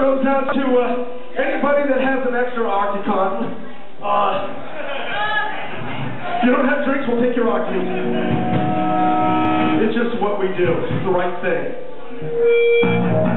goes out to uh, anybody that has an extra OxyContin. Uh, if you don't have drinks, we'll take your Oxy. It's just what we do. It's the right thing.